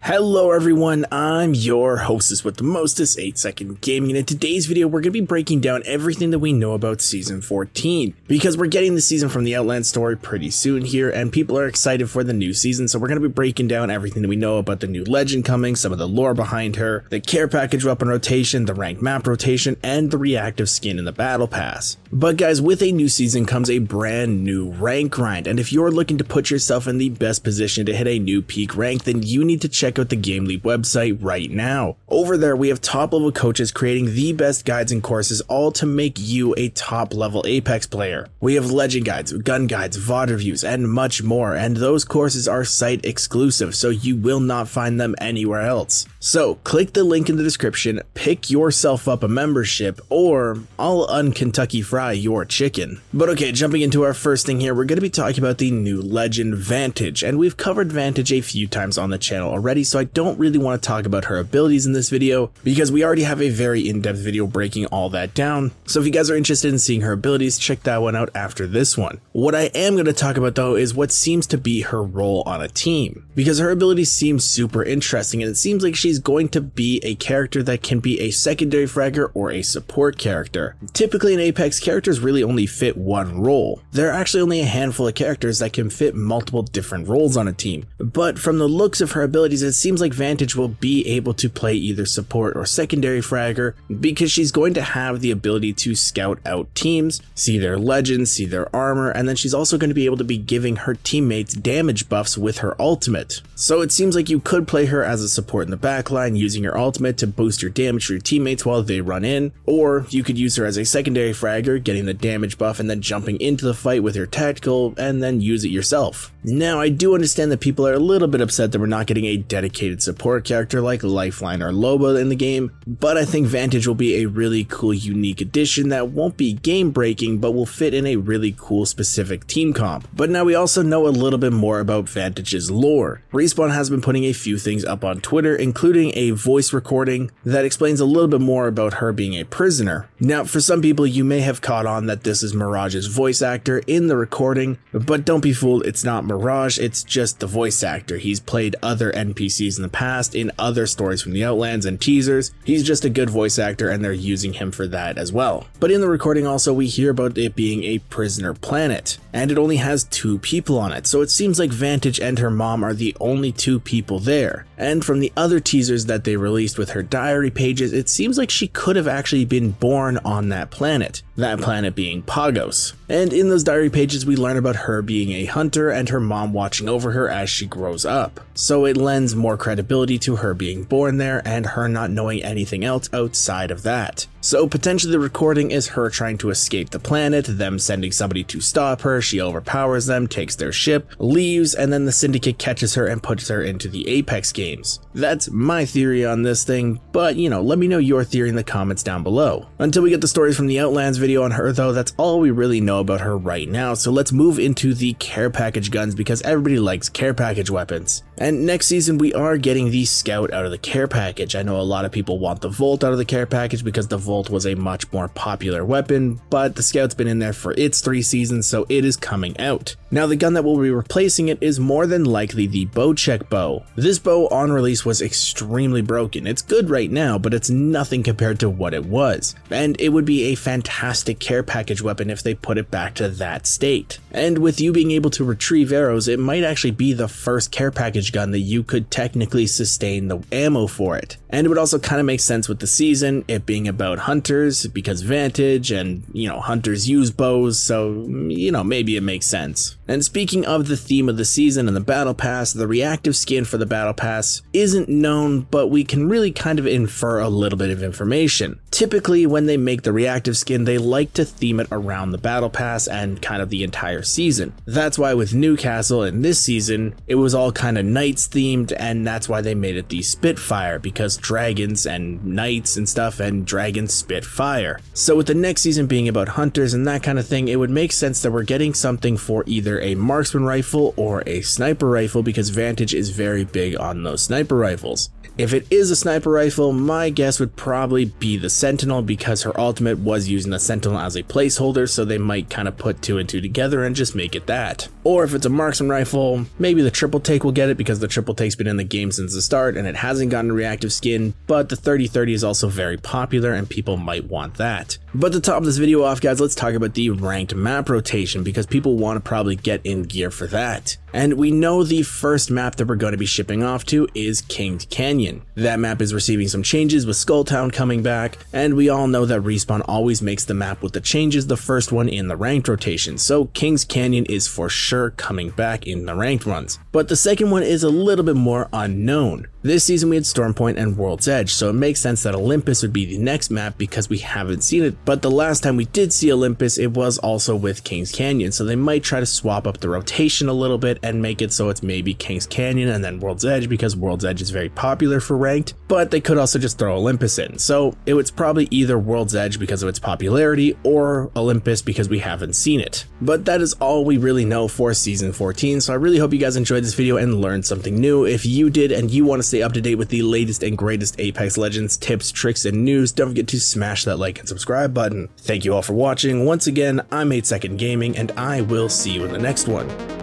Hello everyone, I'm your hostess with the mostest 8 second gaming and in today's video we're going to be breaking down everything that we know about season 14 because we're getting the season from the Outland story pretty soon here and people are excited for the new season so we're going to be breaking down everything that we know about the new legend coming, some of the lore behind her, the care package weapon rotation, the ranked map rotation, and the reactive skin in the battle pass. But guys, with a new season comes a brand new rank grind and if you're looking to put yourself in the best position to hit a new peak rank then you need to check check out the Game GameLeap website right now. Over there, we have top level coaches creating the best guides and courses, all to make you a top level Apex player. We have legend guides, gun guides, VOD reviews, and much more, and those courses are site exclusive, so you will not find them anywhere else. So, click the link in the description, pick yourself up a membership, or I'll unkentucky fry your chicken. But okay, jumping into our first thing here, we're going to be talking about the new legend Vantage, and we've covered Vantage a few times on the channel already already, so I don't really want to talk about her abilities in this video because we already have a very in-depth video breaking all that down. So if you guys are interested in seeing her abilities, check that one out after this one. What I am going to talk about though is what seems to be her role on a team because her abilities seem super interesting and it seems like she's going to be a character that can be a secondary fragger or a support character. Typically in Apex, characters really only fit one role. There are actually only a handful of characters that can fit multiple different roles on a team, but from the looks of her abilities, it seems like Vantage will be able to play either support or secondary fragger because she's going to have the ability to scout out teams, see their legends, see their armor, and then she's also going to be able to be giving her teammates damage buffs with her ultimate. So it seems like you could play her as a support in the backline using your ultimate to boost your damage for your teammates while they run in, or you could use her as a secondary fragger, getting the damage buff and then jumping into the fight with your tactical and then use it yourself. Now I do understand that people are a little bit upset that we're not getting a dedicated support character like Lifeline or Loba in the game, but I think Vantage will be a really cool unique addition that won't be game breaking but will fit in a really cool specific team comp. But now we also know a little bit more about Vantage's lore. Respawn has been putting a few things up on Twitter, including a voice recording that explains a little bit more about her being a prisoner. Now for some people you may have caught on that this is Mirage's voice actor in the recording, but don't be fooled, it's not Mirage, it's just the voice actor. He's played other NPCs in the past in other stories from the Outlands and teasers. He's just a good voice actor and they're using him for that as well. But in the recording also we hear about it being a prisoner planet and it only has two people on it, so it seems like Vantage and her mom are the only two people there. And from the other teasers that they released with her diary pages, it seems like she could have actually been born on that planet, that planet being Pagos. And in those diary pages, we learn about her being a hunter and her mom watching over her as she grows up. So it lends more credibility to her being born there and her not knowing anything else outside of that. So potentially the recording is her trying to escape the planet, them sending somebody to stop her, she overpowers them, takes their ship, leaves, and then the Syndicate catches her and puts her into the Apex games. That's my theory on this thing, but you know, let me know your theory in the comments down below. Until we get the stories from the Outlands video on her though, that's all we really know about her right now, so let's move into the care package guns because everybody likes care package weapons. And next season we are getting the Scout out of the care package. I know a lot of people want the Volt out of the care package because the Volt was a much more popular weapon, but the Scout's been in there for its three seasons, so it is coming out. Now the gun that will be replacing it is more than likely the Bocek bow. This bow on release was extremely broken. It's good right now, but it's nothing compared to what it was. And it would be a fantastic care package weapon if they put it back to that state. And with you being able to retrieve arrows, it might actually be the first care package gun that you could technically sustain the ammo for it. And it would also kind of make sense with the season, it being about hunters, because Vantage and, you know, hunters use bows, so, you know, maybe it makes sense. And speaking of the theme of the season and the Battle Pass, the reactive skin for the Battle Pass isn't known, but we can really kind of infer a little bit of information. Typically, when they make the reactive skin, they like to theme it around the Battle Pass and kind of the entire season. That's why with Newcastle in this season, it was all kind of knights themed, and that's why they made it the Spitfire, because dragons and knights and stuff, and dragons spit fire. So with the next season being about hunters and that kind of thing, it would make sense that we're getting something for either a marksman rifle or a sniper rifle because Vantage is very big on those sniper rifles. If it is a sniper rifle, my guess would probably be the Sentinel because her ultimate was using the Sentinel as a placeholder, so they might kind of put two and two together and just make it that. Or if it's a marksman rifle, maybe the triple take will get it because the triple take's been in the game since the start and it hasn't gotten a reactive skin, but the 3030 is also very popular and people might want that. But to top this video off guys, let's talk about the ranked map rotation because people want to probably get in gear for that. And we know the first map that we're going to be shipping off to is Kings Canyon. That map is receiving some changes with Skulltown coming back, and we all know that Respawn always makes the map with the changes the first one in the ranked rotation, so Kings Canyon is for sure coming back in the ranked runs. But the second one is a little bit more unknown. This season we had Stormpoint and World's Edge, so it makes sense that Olympus would be the next map because we haven't seen it, but the last time we did see Olympus it was also with Kings Canyon, so they might try to swap up the rotation a little bit and make it so it's maybe Kings Canyon and then World's Edge because World's Edge is very popular for ranked, but they could also just throw Olympus in, so it was probably either World's Edge because of its popularity or Olympus because we haven't seen it. But that is all we really know for Season 14, so I really hope you guys enjoyed this video and learned something new. If you did and you want to stay up to date with the latest and greatest Apex Legends tips, tricks, and news, don't forget to smash that like and subscribe button. Thank you all for watching. Once again, I'm 8 Second Gaming, and I will see you in the next one.